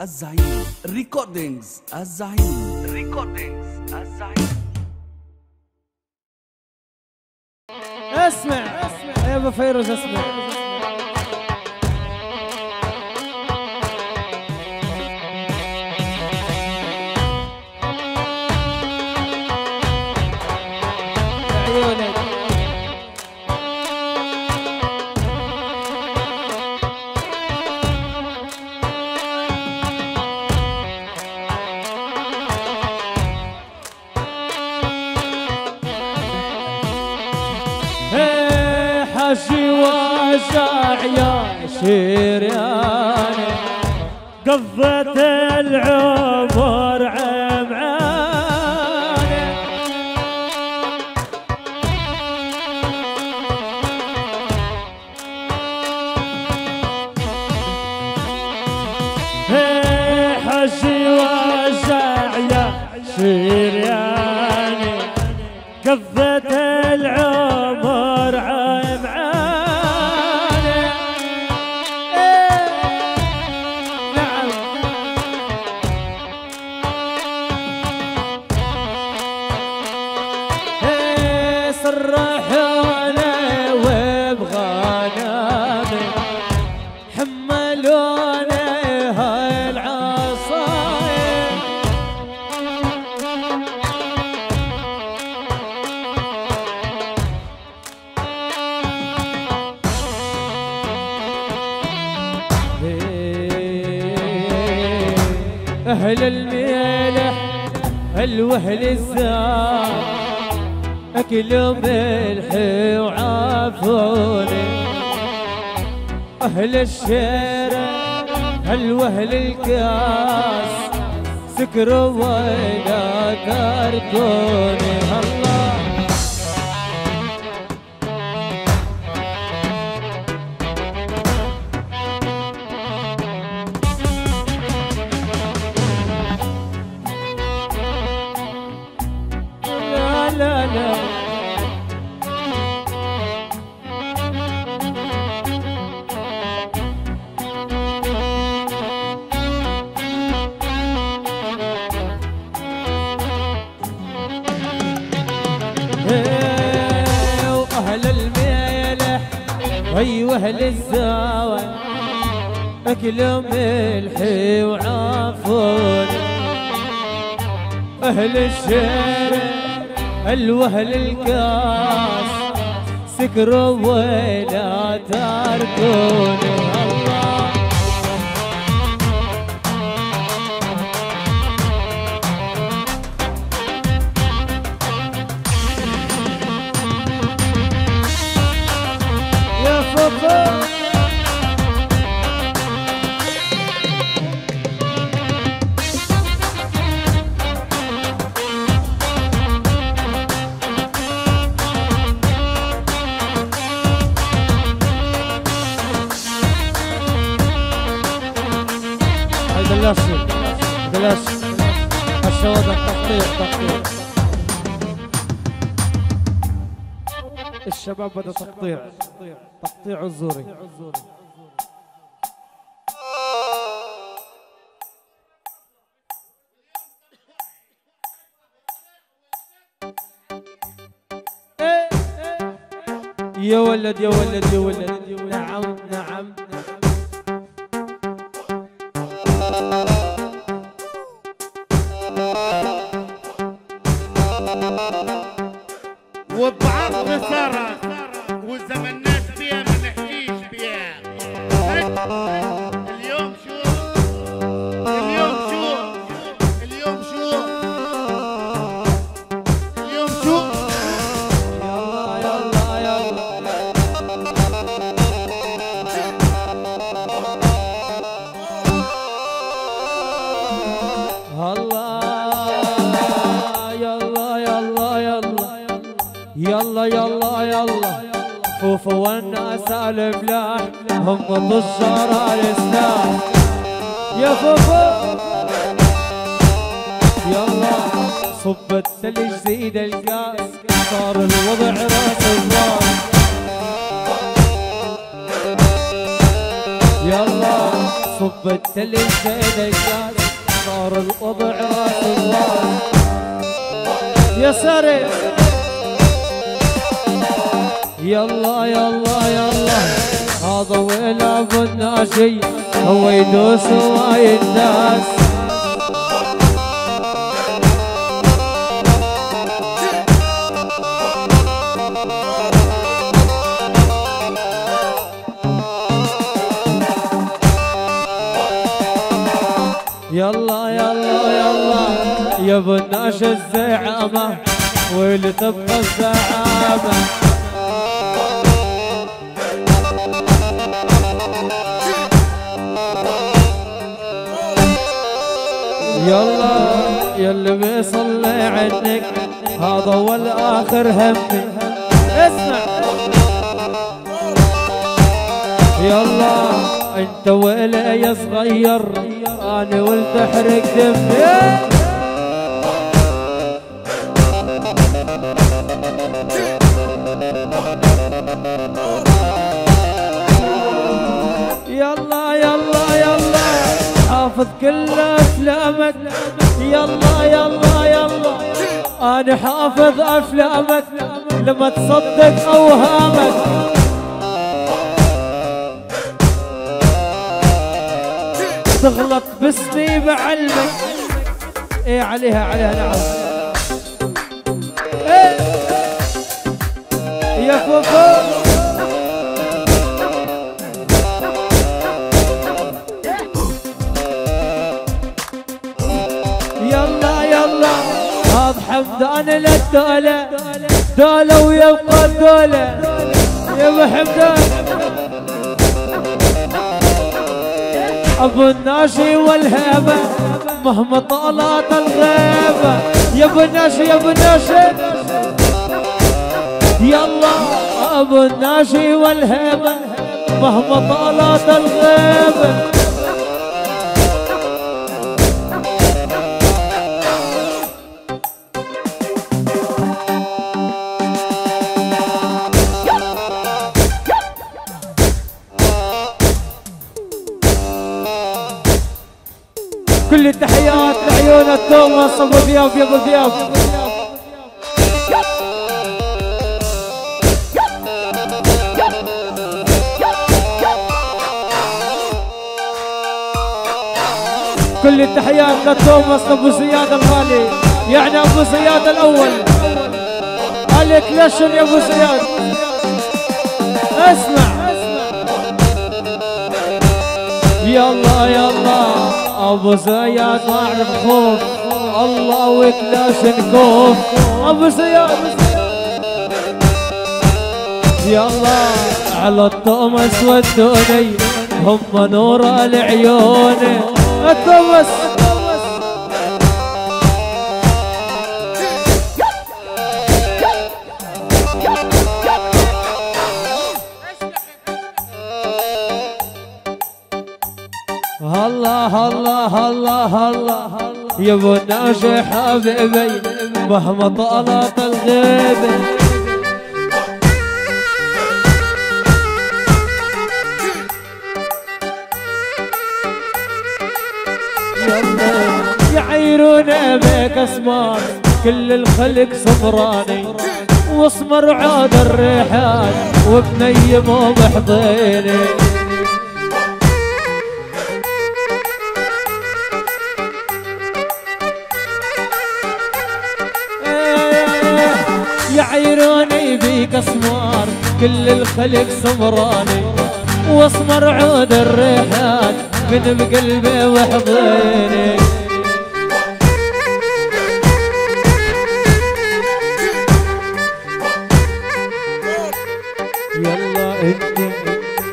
الزعيم recordings الزعيم recordings الزعيم اسمع يا ابو فيروز اسمع حشي وجع يا شرياني قضيت العمر عمعاني حشي وجع يا شرياني إيه صرحوني وبغنامي حملوني هالعصايب أهل الميلح الوهل الزار أكلوا ملح وعافوني أهل الشارع الوهل الكاس سكروا ولا تركوني الله لا لا. إيه، وأهل الميلح أيوة أهل الزاوى أكلوا ملح وعافوني أهل الشارع الوهل الكاس سكروا ولا تركوني بلاش الشواذ تقطيع تقطيع الشباب بدأ تقطيع. تقطيع الزوري. يا ولد يا ولد يا ولد. نعم نعم. 我把。والناس الفلاح هم ضجار الإسلام. يا فوفو يلا صب الثلج زيد الكاس صار الوضع راس الراس. يلا صب التلج زين الكاس صار الوضع راس الراس. يا ساري يلا يلا يلا. وين ابو الناشي هو يدوس وايد ناس. يلا يلا يلا يا ابو الناش الزعامة واللي تبقى الزعامة. يلا يلي بيصلي عنك هذا هو الآخر همي اسمع. يلا انت ولا يا صغير أنا ولد احرق دمي. افلامك يلا يلا يلا. أنا حافظ افلامك لما تصدق اوهامك تغلط باسمي بعلمك إيه عليها عليها نعم. إيه. يا فوفو هذا حمدان للدولة دولة ويبقى الدولة يا حمدان أبو الناشي والهيبة مهما طالت الغيبة. يا أبو الناشي يا أبو الناشي. يلا أبو الناشي والهيبة مهما طالت الغيبة. ثياب يا ابو ثياب كل التحيات للتوماس أبو زياد الغالي. يعني أبو زياد الأول. عليك لشن يا أبو زياد. اسمع. يلا يلا أبو زياد ما أعرف خوف. الله وكلاش نكوف أبو زياد يلا على الطمس ودوني هم نور العيون. الطمس الله الله الله الله يا ابو الناجي حبيبي مهما طالت الغيبه يلا يعيرون بك اسمار كل الخلق صبراني واصمر عاد الريحان وبنيم ومحضيني يعيروني بيك أسمار كل الخلق سمراني. وأسمر عود الريحان من بقلبي وحضيني.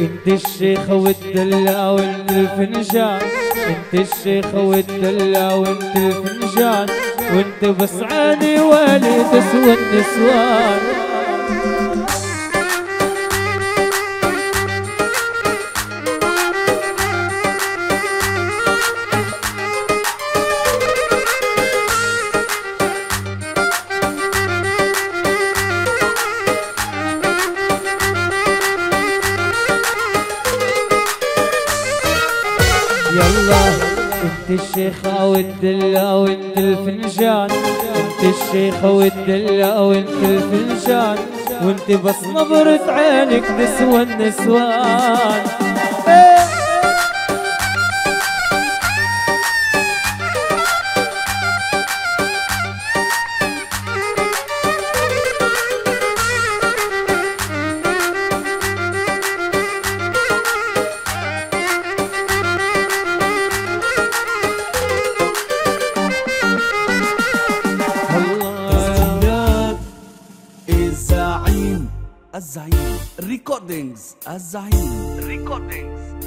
إنت الشيخة والدلع وانت الفنجان إنت والدلع وانت الفنجان وانت بس عاني والي بس والنسوان. يلا انت الشيخة والدلة وانت الفنجان انت الشيخة والدلة وانت الفنجان وانت بس نظرة عينك نسوى النسوان Recordings Azaim. Recordings